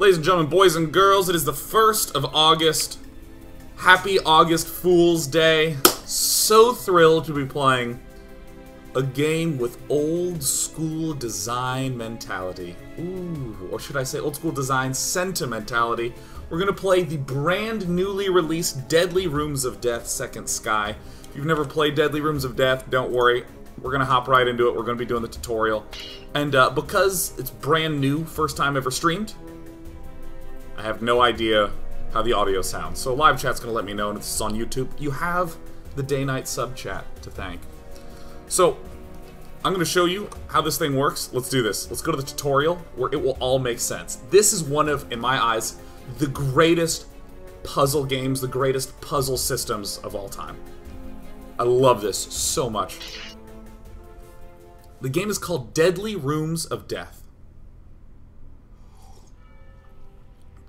Ladies and gentlemen, boys and girls, it is the 1st of August. Happy August Fool's Day. So thrilled to be playing a game with old school design mentality. Ooh, or should I say old school design sentimentality. We're to play the brand newly released Deadly Rooms of Death Second Sky. If you've never played Deadly Rooms of Death, don't worry. We're to hop right into it. We're to be doing the tutorial. And uh, because it's brand new, first time ever streamed, I have no idea how the audio sounds. So live chat's to let me know, and this is on YouTube. You have the Day9 sub chat to thank. So, I'm to show you how this thing works. Let's do this. Let's go to the tutorial where it will all make sense. This is one of, in my eyes, the greatest puzzle games, the greatest puzzle systems of all time. I love this so much. The game is called Deadly Rooms of Death.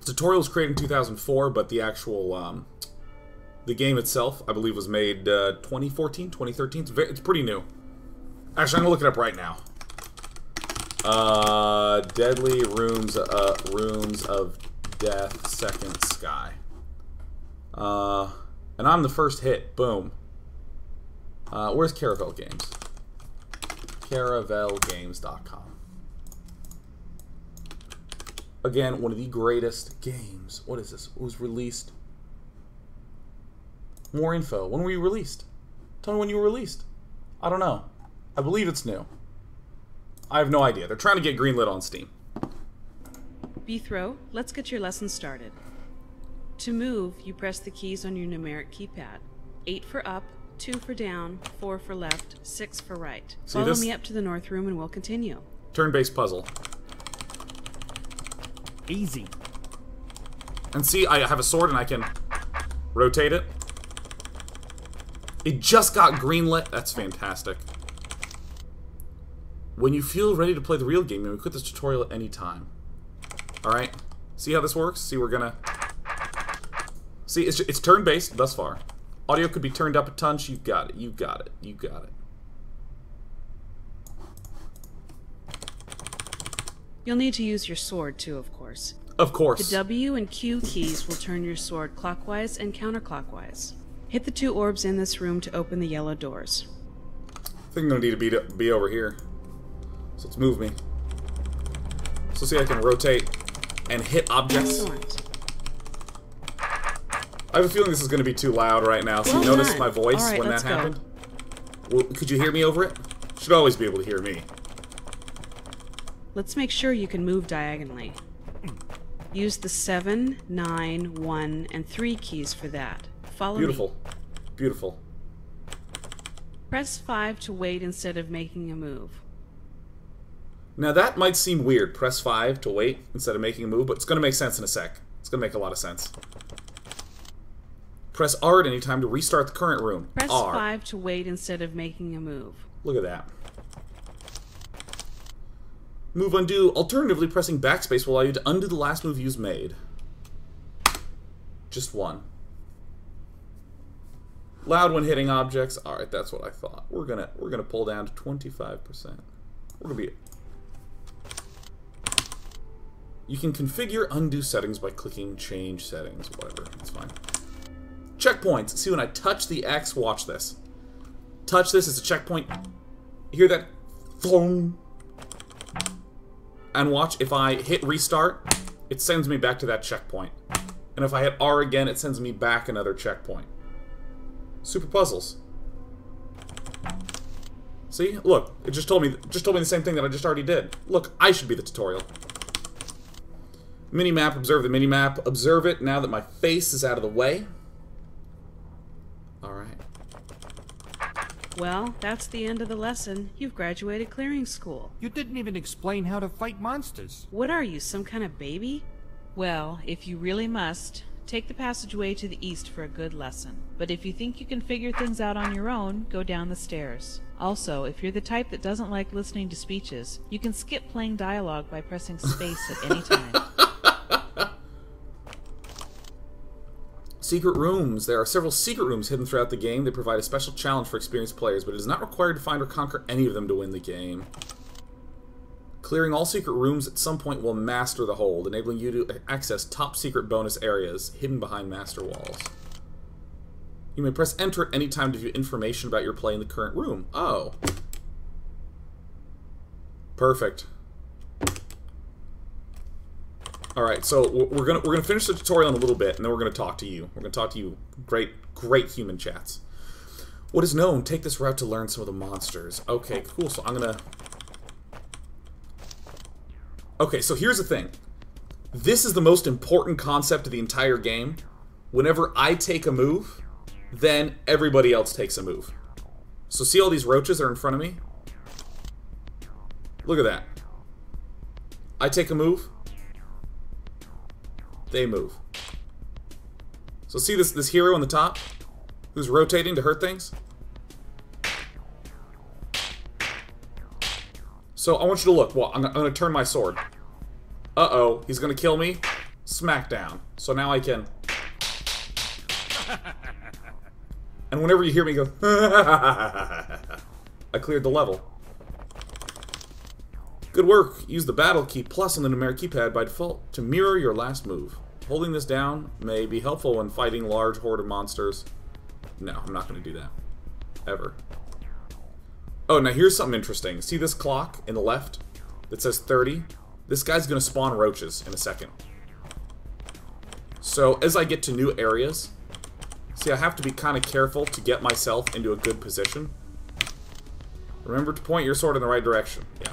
The tutorial was created in 2004, but the actual um, the game itself, I believe, was made uh, 2014, 2013. It's, very, it's pretty new. Actually, I'm gonna look it up right now. Uh, Deadly Rooms, uh, Rooms of Death, Second Sky. Uh, and I'm the first hit. Boom. Uh, where's Caravel Games? CaravelGames.com. Again, one of the greatest games. What is this? It was released. More info. When were you released? Tell me when you were released. I don't know. I believe it's new. I have no idea. They're trying to get greenlit on Steam. Beethro, let's get your lesson started. To move, you press the keys on your numeric keypad. 8 for up, 2 for down, 4 for left, 6 for right. See Follow this? me up to the north room and we'll continue. Turn-based puzzle. Easy. And see, I have a sword and I can rotate it. It just got greenlit. That's fantastic. When you feel ready to play the real game, you may quit this tutorial at any time. Alright? See how this works? See, we're gonna... See, it's, it's turn-based thus far. Audio could be turned up a touch. You've got it. You got it. You got it. You'll need to use your sword too, of course. Of course. The. W and Q keys will turn your sword clockwise and counterclockwise. Hit the two orbs in this room to open the yellow doors. I think I'm gonna need to be, be over here. So let's move me. So see, I can rotate and hit objects. I have a feeling this is going to be too loud right now. So Well you notice done. my voice right, when that go. happened? Well, could you hear me over it? Should always be able to hear me. Let's make sure you can move diagonally. Use the 7, 9, 1, and 3 keys for that. Follow me. Beautiful. Beautiful. Press 5 to wait instead of making a move. Now that might seem weird. Press 5 to wait instead of making a move, but it's going to make sense in a sec. It's going to make a lot of sense. Press R at any time to restart the current room. Press R. 5 to wait instead of making a move. Look at that. Move undo. Alternatively, pressing backspace will allow you to undo the last move you've made. Just one. Loud when hitting objects. All right, that's what I thought. We're gonna we're gonna pull down to twenty five percent. We're gonna be. You can configure undo settings by clicking change settings. Whatever, it's fine. Checkpoints. See when I touch the X. Watch this. Touch this. It's a checkpoint. Hear that? Thong. And watch, if I hit restart, it sends me back to that checkpoint. And if I hit R again, it sends me back another checkpoint. Super puzzles. See? Look, it just told me just told me the same thing that I just already did. Look, I should be the tutorial. Minimap, observe the minimap. Observe it now that my face is out of the way. Alright. Well, that's the end of the lesson. You've graduated clearing school. You didn't even explain how to fight monsters. What are you, some kind of baby? Well, if you really must, take the passageway to the east for a good lesson. But if you think you can figure things out on your own, go down the stairs. Also, if you're the type that doesn't like listening to speeches, you can skip playing dialogue by pressing space at any time. Secret rooms. There are several secret rooms hidden throughout the game. They provide a special challenge for experienced players, but it is not required to find or conquer any of them to win the game. Clearing all secret rooms at some point will master the hold, enabling you to access top secret bonus areas hidden behind master walls. You may press enter at any time to view information about your play in the current room. Oh. Perfect. All right, so we're gonna we're gonna finish the tutorial in a little bit, and then we're gonna talk to you. We're gonna talk to you, great great human chats. What is known? Take this route to learn some of the monsters. Okay, cool. So I'm gonna. Okay, so here's the thing. This is the most important concept of the entire game. Whenever I take a move, then everybody else takes a move. So see all these roaches that are in front of me? Look at that. I take a move, they move. So see this this hero on the top who's rotating to hurt things? So I want you to look. Well, I'm, I'm going to turn my sword. Uh-oh, he's going to kill me. Smackdown. So now I can... and whenever you hear me go... I cleared the level. Good work. Use the battle key plus on the numeric keypad by default to mirror your last move. Holding this down may be helpful when fighting large horde of monsters. No, I'm not going to do that. Ever. Oh, now here's something interesting. See this clock in the left that says 30? This guy's going to spawn roaches in a second. So as I get to new areas, see I have to be kind of careful to get myself into a good position. Remember to point your sword in the right direction. Yeah.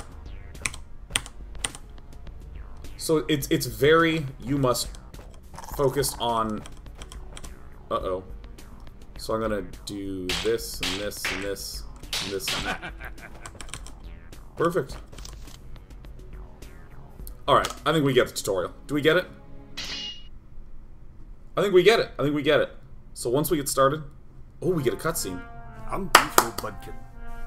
So it's it's very you must focus on uh-oh. So I'm gonna do this and this and this and this and that. Perfect. Alright, I think we get the tutorial. Do we get it? I think we get it. I think we get it. So once we get started... Oh, we get a cutscene. I'm Beethro Budkin,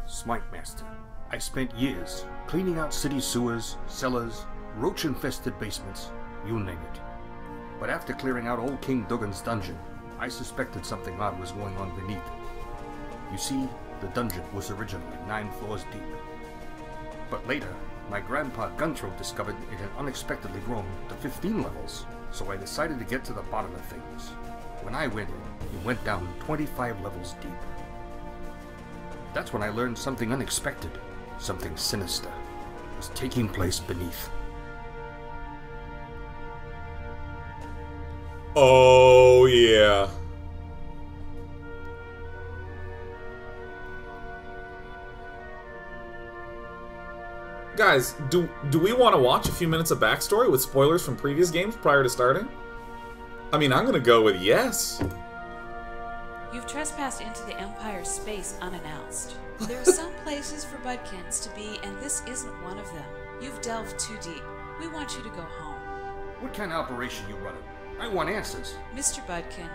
Smite Master. I spent years cleaning out city sewers, cellars, roach-infested basements, you name it. But after clearing out old King Dugan's dungeon, I suspected something odd was going on beneath. You see, the dungeon was originally nine floors deep. But later, my grandpa Gunthro discovered it had unexpectedly grown to 15 levels, so I decided to get to the bottom of things. When I went in, it went down 25 levels deep. That's when I learned something unexpected, something sinister, was taking place beneath. Oh, yeah. Guys, do do we want to watch a few minutes of backstory with spoilers from previous games prior to starting? I mean, I'm gonna go with yes. You've trespassed into the Empire's space unannounced. There are some places for Budkins to be, and this isn't one of them. You've delved too deep. We want you to go home. What kind of operation you running? I want answers. Mr. Budkin,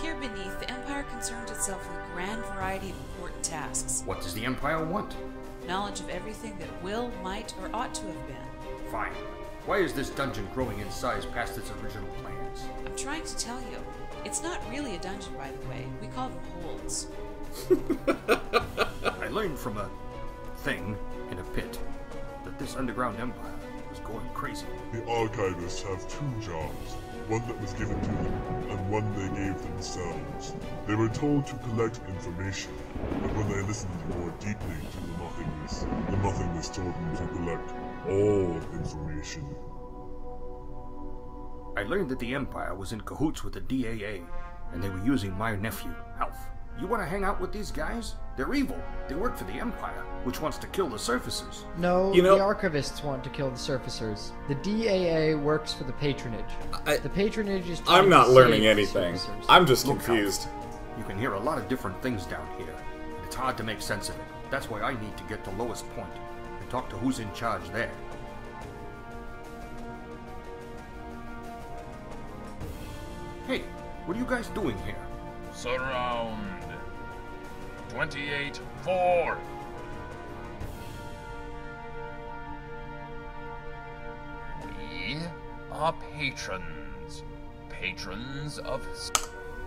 here beneath, the Empire concerns itself with a grand variety of important tasks. What does the Empire want? Knowledge of everything that will, might, or ought to have been. Fine. Why is this dungeon growing in size past its original plans? I'm trying to tell you. It's not really a dungeon, by the way. We call them holds. I learned from a thing in a pit that this underground empire going crazy. The archivists have two jobs, one that was given to them, and one they gave themselves. They were told to collect information, but when they listened more deeply to the nothingness, the nothingness told them to collect all information. I learned that the Empire was in cahoots with the DAA, and they were using my nephew, Halph. You want to hang out with these guys? They're evil. They work for the Empire, which wants to kill the surfacers. No, You know- the archivists want to kill the surfacers. The DAA works for the patronage. I- the patronage is. I'm not to learning anything. I'm just Look, Halph, confused. You can hear a lot of different things down here, and it's hard to make sense of it. That's why I need to get to Lowest Point and talk to who's in charge there. Hey, what are you guys doing here? Surround. 28 4. We are patrons. Patrons of.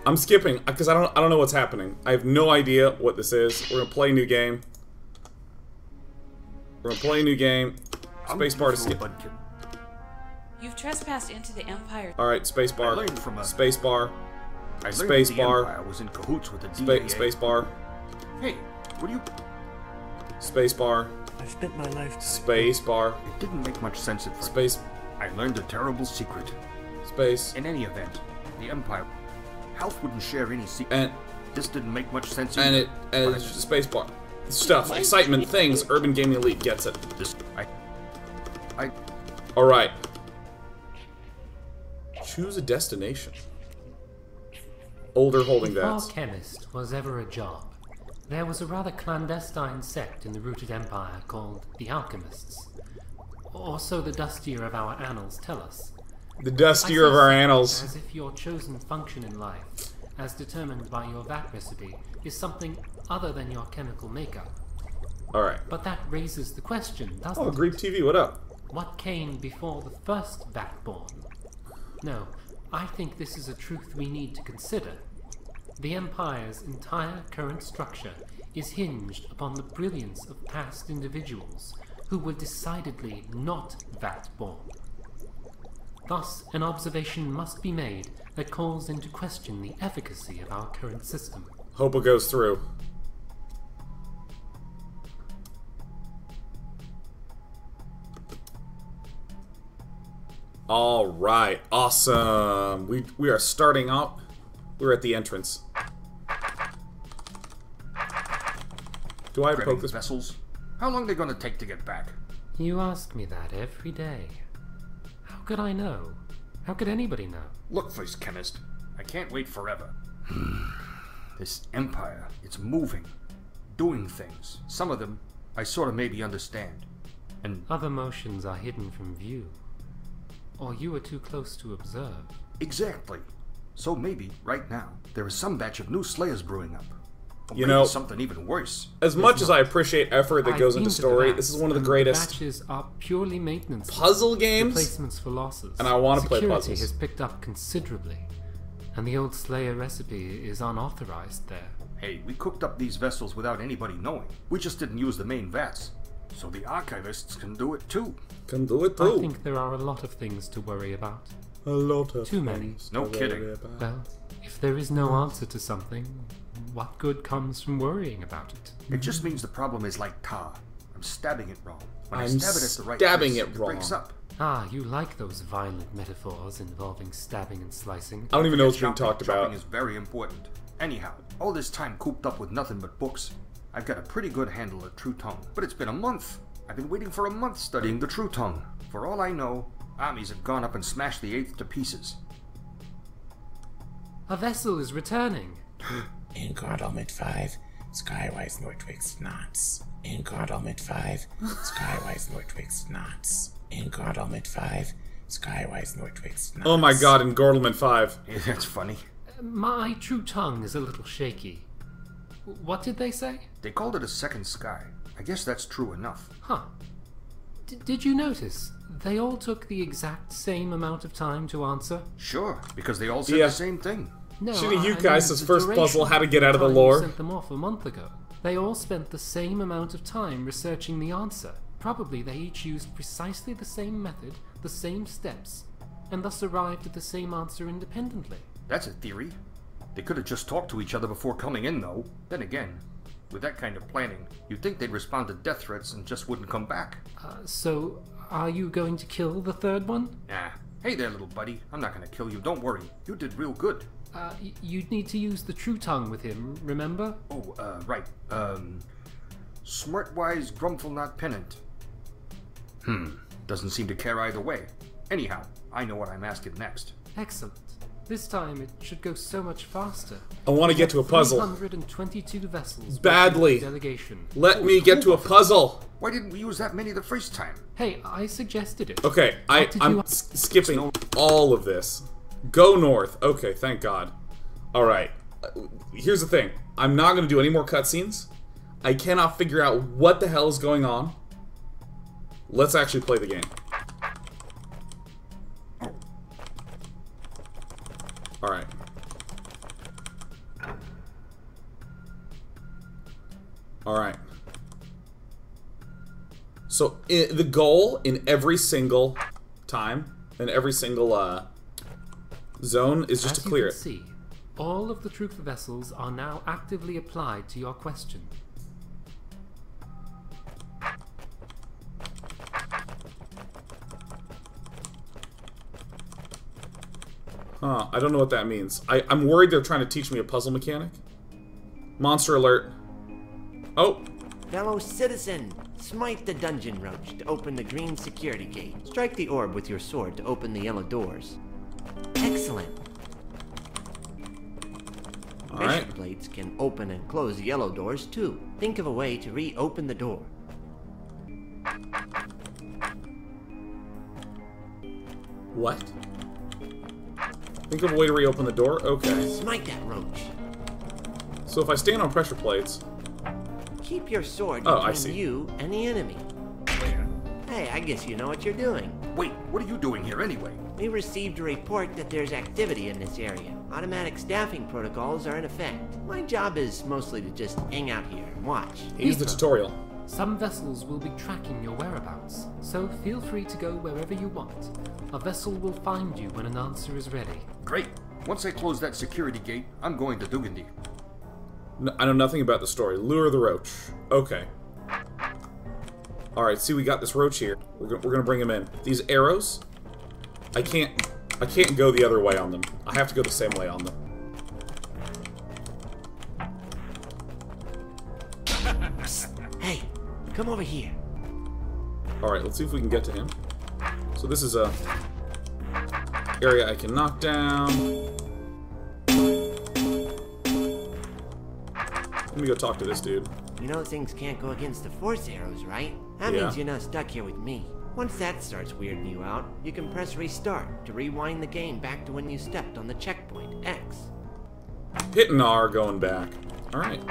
I'm skipping uh, because I don't I don't know what's happening. I have no idea what this is. We're gonna play a new game. We're gonna play a new game. I'm Spacebar to skip. You've trespassed into the Empire. All right, space I bar. learned from Hey, what do you... Space bar. I've spent my life Space bar. It didn't make much sense at first. Space. I learned a terrible secret. Space. In any event, the Empire... Halph wouldn't share any secret. And This didn't make much sense and it and it's just- space bar. Stuff, excitement, things. Urban Gaming Elite gets it. This, I, I, All right. Choose a destination. Older holding If our chemist was ever a job, there was a rather clandestine sect in the rooted empire called the Alchemists. Or so the dustier of our annals tell us. The dustier of our annals. As if your chosen function in life, as determined by your vat recipe, is something other than your chemical makeup. All right. But that raises the question, doesn't Oh, it? Greep TV, what up? What came before the first Vatborn? No, I think this is a truth we need to consider. The Empire's entire current structure is hinged upon the brilliance of past individuals who were decidedly not Vatborn. Thus, an observation must be made that calls into question the efficacy of our current system. Hope it goes through. All right, awesome. We we are starting out. We're at the entrance. Do I have to grabbing poke this? vessels. How long are they gonna take to get back? You ask me that every day. How could I know? How could anybody know? Look, Vice Chemist. I can't wait forever. this Empire, it's moving. Doing things. Some of them, I sort of maybe understand. And Other motions are hidden from view. Or you are too close to observe. exactly. So maybe, right now, there is some batch of new Slayers brewing up. Or You know- something even worse. As much as I appreciate effort that I've goes into story, this is one of the and greatest batches are purely maintenance puzzle games. replacements for losses. and I wanna play puzzles. Security has picked up considerably, and the old Slayer recipe is unauthorized there. Hey, we cooked up these vessels without anybody knowing. We just didn't use the main vats. So the archivists can do it too. Can do it too. I think there are a lot of things to worry about. A lot of Too many. No to kidding. about. Well, if there is no answer to something, what good comes from worrying about it? It just means the problem is like tar. I'm stabbing it wrong. When I I'm stab it at the right stabbing place, it breaks wrong. up. Ah, you like those violent metaphors involving stabbing and slicing. I don't even know what's being Chopping- talked about. Chopping is very important. Anyhow, all this time cooped up with nothing but books, I've got a pretty good handle at True Tongue. But it's been a month. I've been waiting for a month studying the True Tongue. For all I know, armies have gone up and smashed the Eighth to pieces. A vessel is returning. In God Element 5, Skywise Nortwix Knots. In God Element 5, Skywise Nortwix Knots. In God Element 5, Skywise Nortwix Knots. Oh my god, in Gordelman 5. Yeah, that's funny. My true tongue is a little shaky. What did they say? They called it a second sky. I guess that's true enough. Huh. D- did you notice? They all took the exact same amount of time to answer. Sure, because they all said Yeah. the same thing. No, Shitty I- you I guys, mean his the first puzzle, how to get out of the time you lore. Sent them off a month ago. They all spent the same amount of time researching the answer. Probably they each used precisely the same method, the same steps, and thus arrived at the same answer independently. That's a theory. They could have just talked to each other before coming in, though. Then again, with that kind of planning, you'd think they'd respond to death threats and just wouldn't come back. Uh, so, are you going to kill the third one? Nah. Hey there, little buddy. I'm not gonna kill you. Don't worry. You did real good. Uh, you'd need to use the true tongue with him, remember? Oh, uh, right. Um. Smartwise Grumful Not Pennant. Hmm. Doesn't seem to care either way. Anyhow, I know what I'm asking next. Excellent. This time it should go so much faster. I want to get to a puzzle. 122 vessels. Badly. Delegation. Let me get to a puzzle. Why didn't we use that many the first time? Hey, I suggested it. Okay, I, I'm you- s- skipping all of this. Go north. Okay, thank God. Alright. uh, Here's the thing. I'm not going to do any more cutscenes. I cannot figure out what the hell is going on. Let's actually play the game. Alright. So i the goal in every single time, in every single uh, zone, is just As to clear you it. see, all of the truth vessels are now actively applied to your question. Huh, I don't know what that means. I, I'm worried they're trying to teach me a puzzle mechanic. Monster alert. Oh, Fellow citizen, smite the dungeon roach to open the green security gate. Strike the orb with your sword to open the yellow doors. Excellent. All Pressure right. plates can open and close yellow doors too. Think of a way to reopen the door. what? Think of a way to reopen the door? Okay. Smite that roach. So if I stand on pressure plates... Keep your sword Oh, I between see. you and the enemy. Where? Hey, I guess you know what you're doing. Wait, what are you doing here anyway? We received a report that there's activity in this area. Automatic staffing protocols are in effect. My job is mostly to just hang out here and watch. Here's the tutorial. Some vessels will be tracking your whereabouts, so feel free to go wherever you want. A vessel will find you when an answer is ready. Great. Once I close that security gate, I'm going to Dugandi. N I know nothing about the story. Lure the roach. Okay. Alright, see we got this roach here. We're, go we're gonna bring him in. These arrows, I can't... I can't go the other way on them. I have to go the same way on them. Hey, come over here. Alright, let's see if we can get to him. So this is a area I can knock down. Let me go talk to this dude. You know things can't go against the force arrows, right? That Yeah. means you're not stuck here with me. Once that starts weirding you out, you can press restart to rewind the game back to when you stepped on the checkpoint X. Hitting R going back. Alright.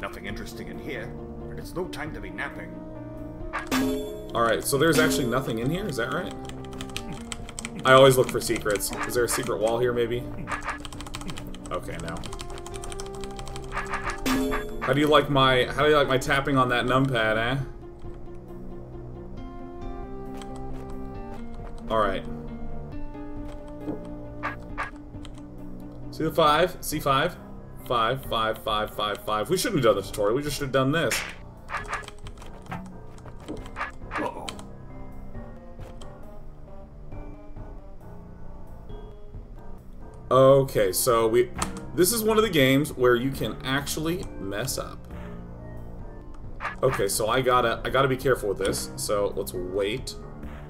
Nothing interesting in here, and it's no time to be napping. Alright, so there's actually nothing in here, is that right? I always look for secrets. Is there a secret wall here, maybe? Okay, now. How do you like my how do you like my tapping on that numpad, eh? Alright. See the five? See five? Five, five, five, five, five. We shouldn't have done the tutorial, we just should have done this. Okay, so we this is one of the games where you can actually mess up. Okay, so I gotta I gotta be careful with this. So let's wait,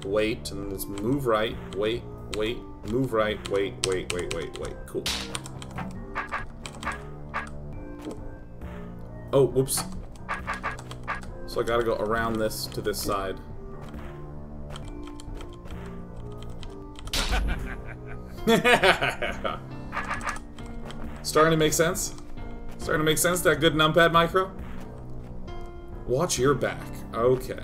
wait, and let's move right, wait, wait, move right, wait, wait, wait, wait, wait. Cool. Oh, whoops. So I gotta go around this to this side. Starting to make sense? Starting to make sense, that good numpad micro? Watch your back. Okay.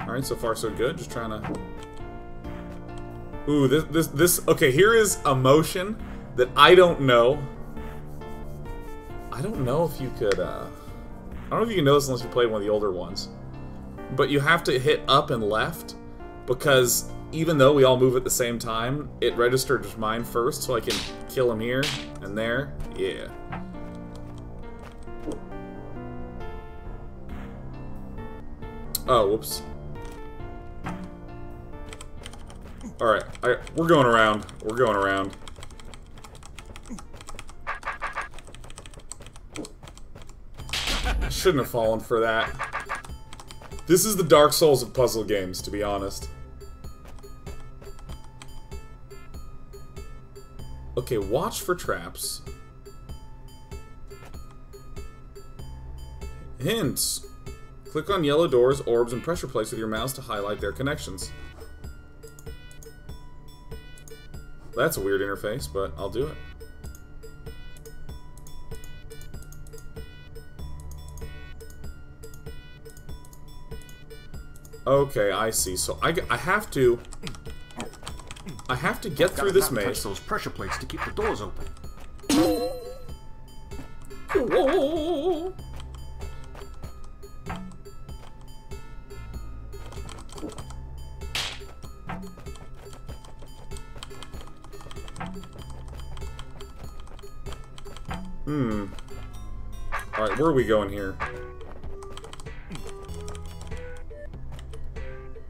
Alright, so far so good. Just trying to... Ooh, this, this, this... Okay, here is a motion that I don't know. I don't know if you could, uh... I don't know if you can know this unless you played one of the older ones. But you have to hit up and left because even though we all move at the same time, it registers mine first so I can kill him here and there. Yeah. Oh, whoops. Alright, we're going around. We're going around. I shouldn't have fallen for that. This is the Dark Souls of puzzle games, to be honest. Okay, watch for traps. Hints. Click on yellow doors, orbs, and pressure plates with your mouse to highlight their connections. That's a weird interface, but I'll do it. Okay, I see. So I, I have to... I have to get through this maze. those pressure plates to keep the doors open. Whoa. Hmm. Alright, where are we going here?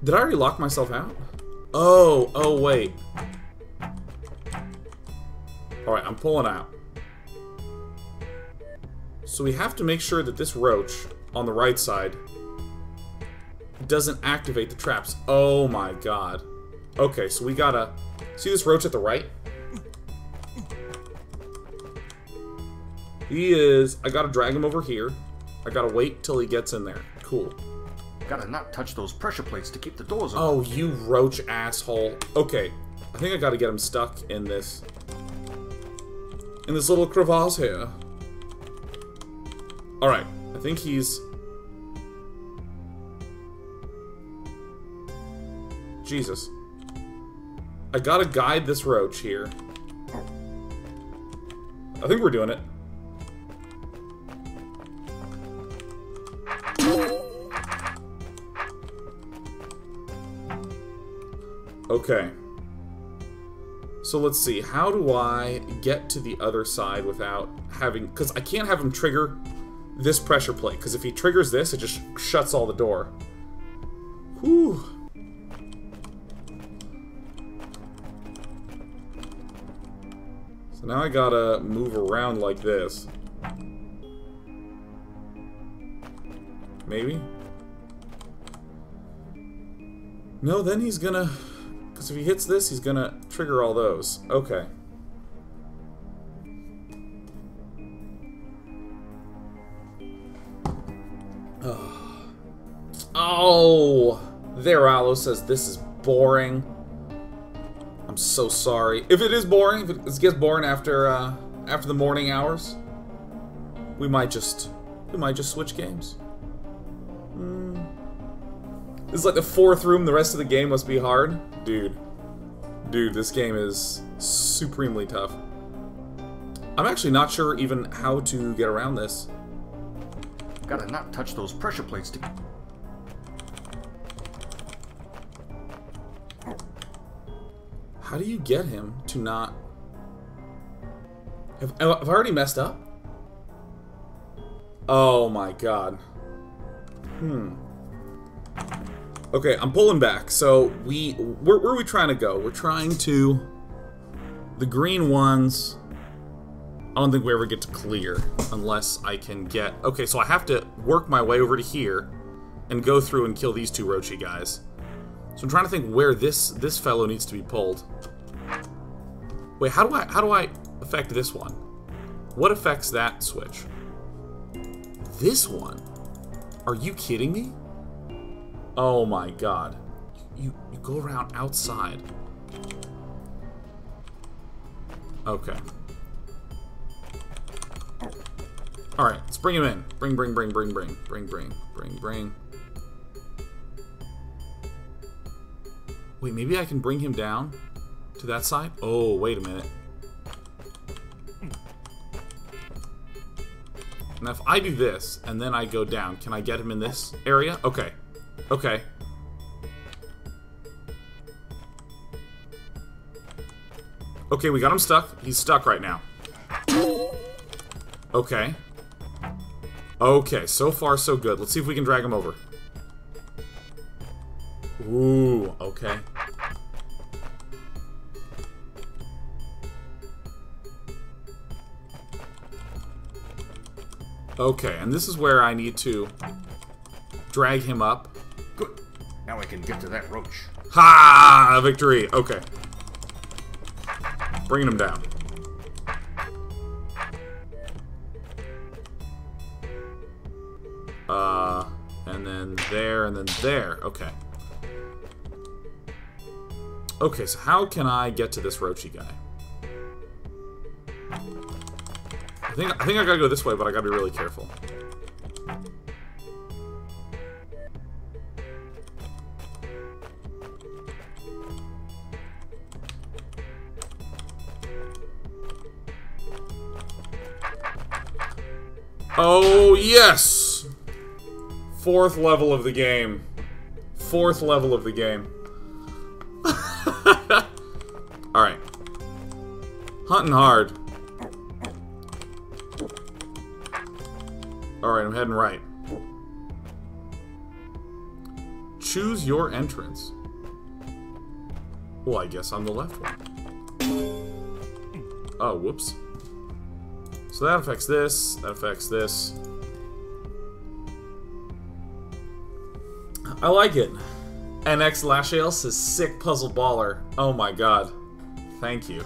Did I already lock myself out? Oh, oh wait. Alright, I'm pulling out. So we have to make sure that this roach on the right side doesn't activate the traps. Oh my god. Okay, so we gotta... See this roach at the right? He is... I gotta drag him over here. I gotta wait till he gets in there. Cool. Gotta not touch those pressure plates to keep the doors open. Oh, you roach asshole. Okay, I think I gotta get him stuck in this... In this little crevasse here. Alright, I think he's... Jesus. I gotta guide this roach here. I think we're doing it. Okay. So let's see, how do I get to the other side without having... Because I can't have him trigger this pressure plate, because if he triggers this, it just shuts all the door. Whew. So now I gotta move around like this. Maybe? No, then he's gonna... Because if he hits this, he's gonna trigger all those. Okay. Oh! There, Aloe says this is boring. I'm so sorry. If it is boring, if it gets boring after uh, after the morning hours, we might just we might just switch games. This is like the fourth room. The rest of the game must be hard, dude. Dude, this game is supremely tough. I'm actually not sure even how to get around this. Gotta not touch those pressure plates to... How do you get him to not... Have, have I already messed up? Oh my god. Hmm. Okay, I'm pulling back. So we, where, where are we trying to go? We're trying to, the green ones. I don't think we ever get to clear unless I can get. Okay, so I have to work my way over to here and go through and kill these two Rochi guys. So I'm trying to think where this this fellow needs to be pulled. Wait, how do I how do I affect this one? What affects that switch? This one? Are you kidding me? Oh my god. You, you go around outside. Okay. Alright, let's bring him in. Bring, bring, bring, bring, bring. Bring, bring, bring, bring. Wait, maybe I can bring him down to that side? Oh, wait a minute. Now if I do this, and then I go down, can I get him in this area? Okay. Okay. Okay, we got him stuck. He's stuck right now. Okay. Okay, so far so good. Let's see if we can drag him over. Ooh, okay. Okay, and this is where I need to drag him up. Can get to that roach. Ha! Victory! Okay. Bringing him down. Uh, and then there, and then there. Okay. Okay, so how can I get to this Rochi guy? I think I think I gotta go this way, but I gotta be really careful. Yes! Fourth level of the game. Fourth level of the game. Alright. Hunting hard. Alright, I'm heading right. Choose your entrance. Well, I guess I'm the left one. Oh, whoops. So that affects this, that affects this. I like it. NX Lashael says sick puzzle baller. Oh my god. Thank you.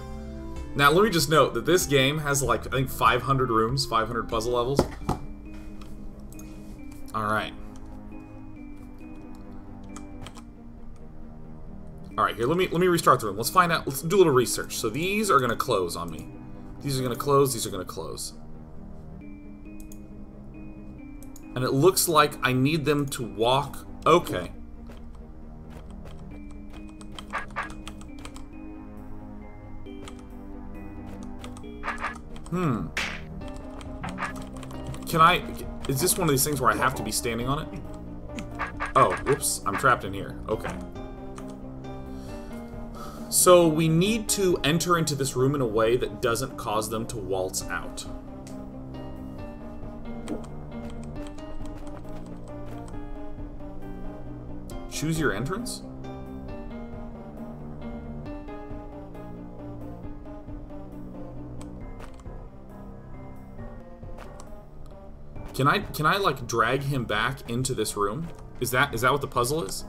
Now let me just note that this game has like I think 500 rooms, 500 puzzle levels. Alright. Alright, here, let me let me restart the room. Let's find out let's do a little research. So these are gonna close on me. These are gonna close, these are gonna close. And it looks like I need them to walk okay. Hmm. Can I... Is this one of these things where I have to be standing on it? Oh, whoops. I'm trapped in here. Okay. So we need to enter into this room in a way that doesn't cause them to waltz out. Choose your entrance? Can I can I like drag him back into this room? Is that is that what the puzzle is?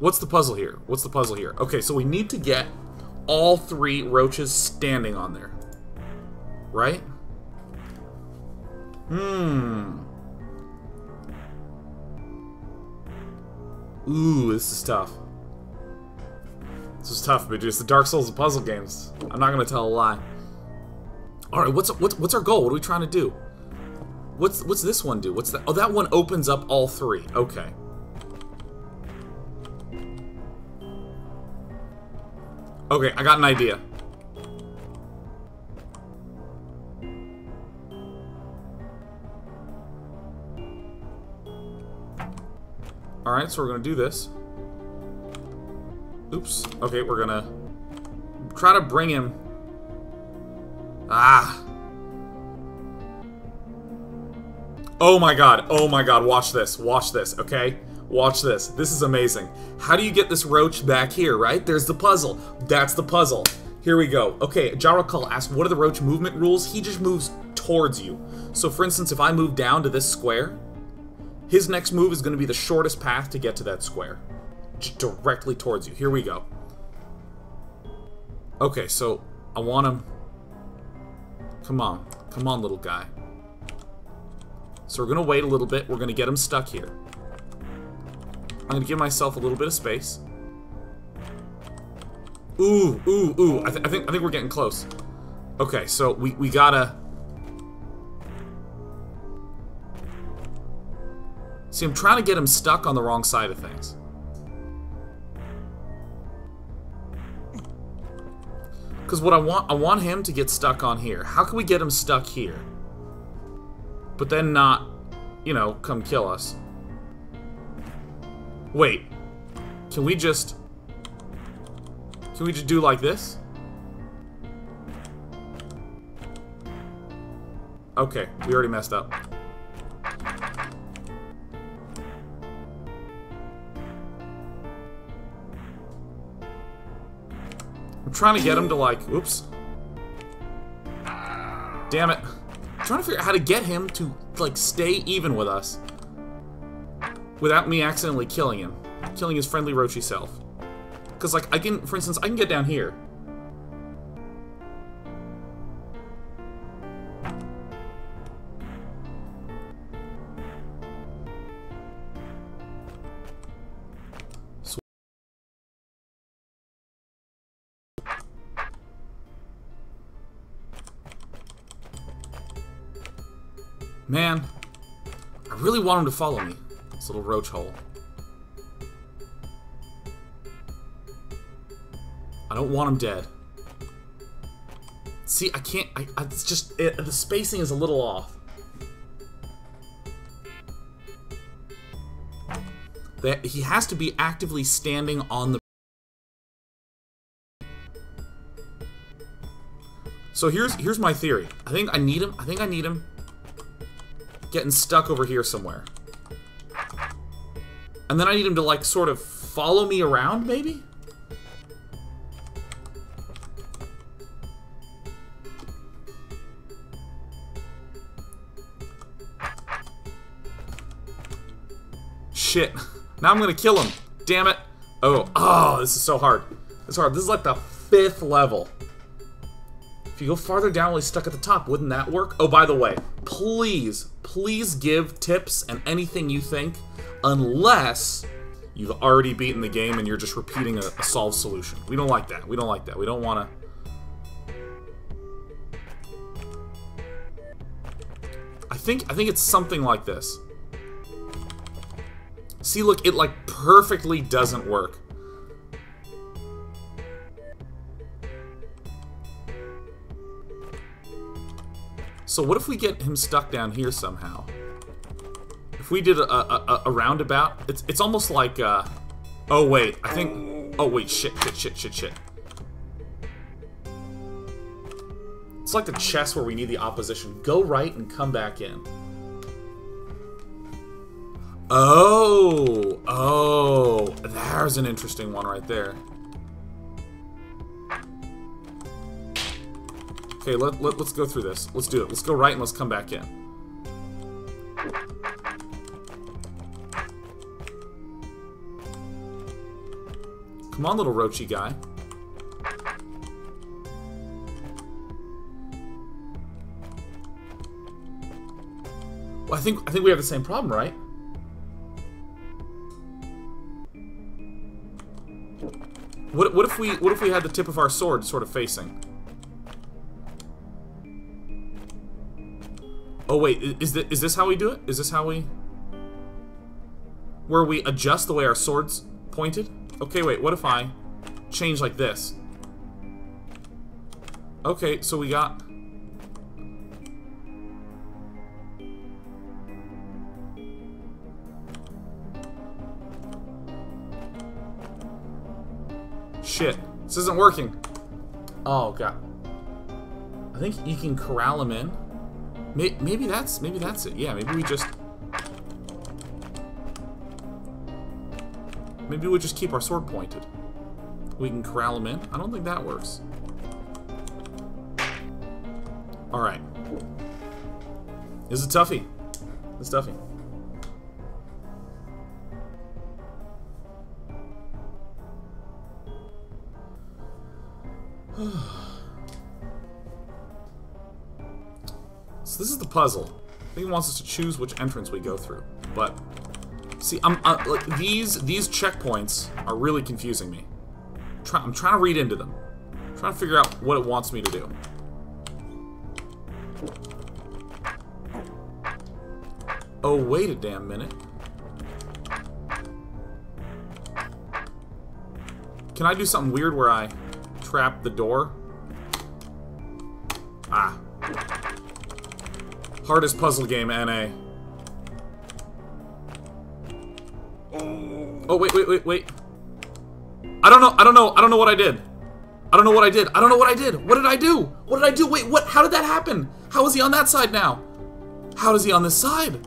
What's the puzzle here? What's the puzzle here? Okay, so we need to get all three roaches standing on there. Right? Hmm. Ooh, this is tough. This is tough, but it's the Dark Souls of puzzle games. I'm not gonna tell a lie. All right, what's what's what's our goal? What are we trying to do? What's what's this one do? What's that? Oh, that one opens up all three. Okay. Okay, I got an idea. Alright, so we're gonna do this. Oops. Okay, we're gonna try to bring him Ah. Oh my god. Oh my god. Watch this. Watch this, okay? Watch this. This is amazing. How do you get this roach back here, right? There's the puzzle. That's the puzzle. Here we go. Okay, Jarakal asked, what are the roach movement rules? He just moves towards you. So for instance, if I move down to this square, his next move is going to be the shortest path to get to that square. Directly towards you. Here we go. Okay, so I want him Come on. Come on, little guy. So we're going to wait a little bit. We're going to get him stuck here. I'm going to give myself a little bit of space. Ooh, ooh, ooh. I, th I think I think we're getting close. Okay, so we, we gotta... See, I'm trying to get him stuck on the wrong side of things. Because what I want, I want him to get stuck on here. How can we get him stuck here? But then not, you know, come kill us. Wait. Can we just... Can we just do like this? Okay, we already messed up. I'm trying to get him to like, oops. Damn it. I'm trying to figure out how to get him to like stay even with us. Without me accidentally killing him. Killing his friendly roachy self. Because like, I can, for instance, I can get down here. Man, I really want him to follow me. This little roach hole. I don't want him dead. See, I can't. I, I it's just it, the spacing is a little off. That he has to be actively standing on the. So here's here's my theory. I think I need him. I think I need him getting stuck over here somewhere. And then I need him to like sort of follow me around, maybe. Shit. Now I'm gonna kill him. Damn it. Oh, oh, this is so hard. It's hard. This is like the fifth level. You go farther down while he's stuck at the top, wouldn't that work? Oh, by the way, please, please give tips and anything you think, unless you've already beaten the game and you're just repeating a, a solved solution. We don't like that. We don't like that. We don't want to... I think I think it's something like this. See, look, it like perfectly doesn't work. So what if we get him stuck down here somehow? If we did a, a, a roundabout, it's it's almost like, uh, oh wait, I think, oh wait, shit, shit, shit, shit, shit. It's like a chess where we need the opposition. Go right and come back in. Oh, oh, there's an interesting one right there. Okay, let, let, let's go through this. Let's do it. Let's go right and let's come back in. Come on, little roachy guy. Well, I think I think we have the same problem, right? What, what if we what if we had the tip of our sword sort of facing? Oh wait, is this, is this how we do it? Is this how we... Where we adjust the way our sword's pointed? Okay, wait, what if I change like this? Okay, so we got... Shit, this isn't working. Oh, God. I think you can corral him in. Maybe that's maybe that's it. Yeah, maybe we just maybe we just keep our sword pointed. We can corral them in. I don't think that works. All right. This is a toughie. Is toughie. Puzzle. I think it wants us to choose which entrance we go through. But see, I'm uh, like these these checkpoints are really confusing me. Try, I'm trying to read into them. I'm trying to figure out what it wants me to do. Oh, wait a damn minute. Can I do something weird where I trap the door? Hardest puzzle game, NA. Oh, wait, wait, wait, wait. I don't know, I don't know, I don't know what I did. I don't know what I did. I don't know what I did. What did I do? What did I do? Wait, what? How did that happen? How is he on that side now? How is he on this side?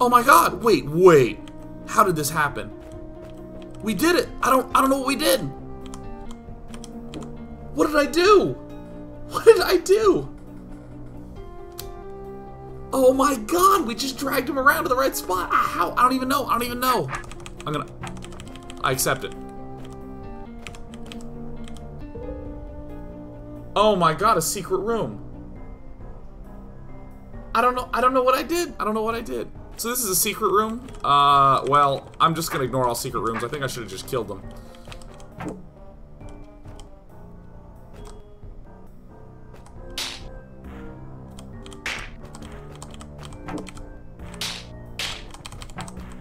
Oh my god, wait, wait. How did this happen? We did it. I don't I don't know what we did. What did I do? What did I do? Oh my god, we just dragged him around to the right spot. Ah, how? I don't even know. I don't even know. I'm gonna... I accept it. Oh my god, a secret room. I don't know. I don't know what I did. I don't know what I did. So this is a secret room? Uh, well, I'm just gonna ignore all secret rooms. I think I should have just killed them.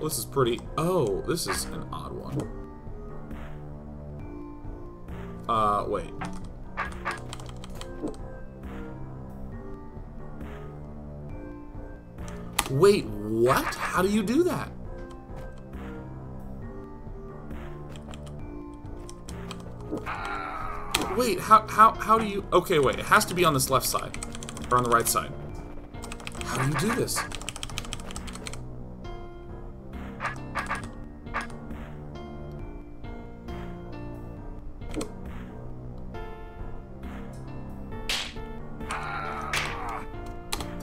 Well, this is pretty... Oh, this is an odd one. Uh, wait. Wait, what? How do you do that? Wait, how, how, how do you... Okay, wait, it has to be on this left side. Or on the right side. How do you do this?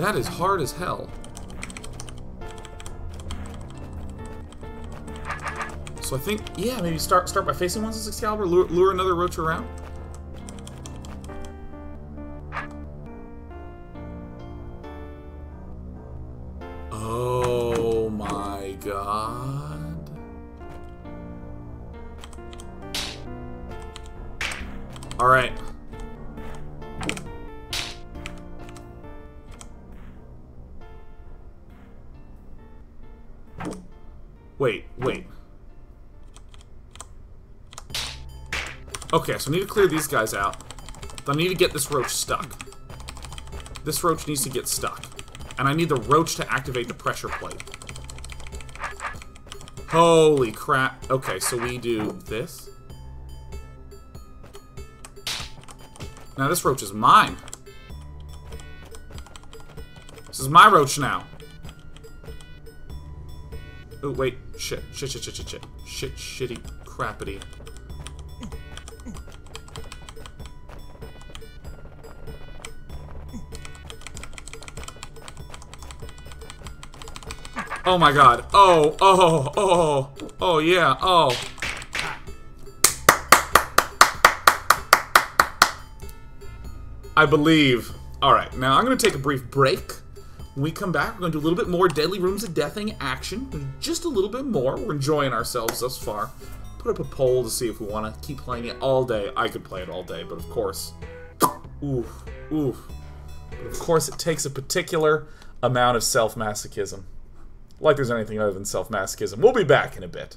That is hard as hell. So I think, yeah, maybe start start by facing one six Excalibur, lure, lure another roach around. I need to clear these guys out. I need to get this roach stuck. This roach needs to get stuck. And I need the roach to activate the pressure plate. Holy crap. Okay, so we do this. Now this roach is mine. This is my roach now. Oh, wait. Shit. Shit, shit, shit, shit, shit. Shit, shitty, crappity. Oh my god. Oh, oh, oh, oh, yeah, oh. I believe. Alright, now I'm going to take a brief break. When we come back, we're going to do a little bit more Deadly Rooms of Deathing action. Just a little bit more. We're enjoying ourselves thus far. Put up a poll to see if we want to keep playing it all day. I could play it all day, but of course... Oof, oof. But of course, it takes a particular amount of self-masochism. Like there's anything other than self-masochism. We'll be back in a bit.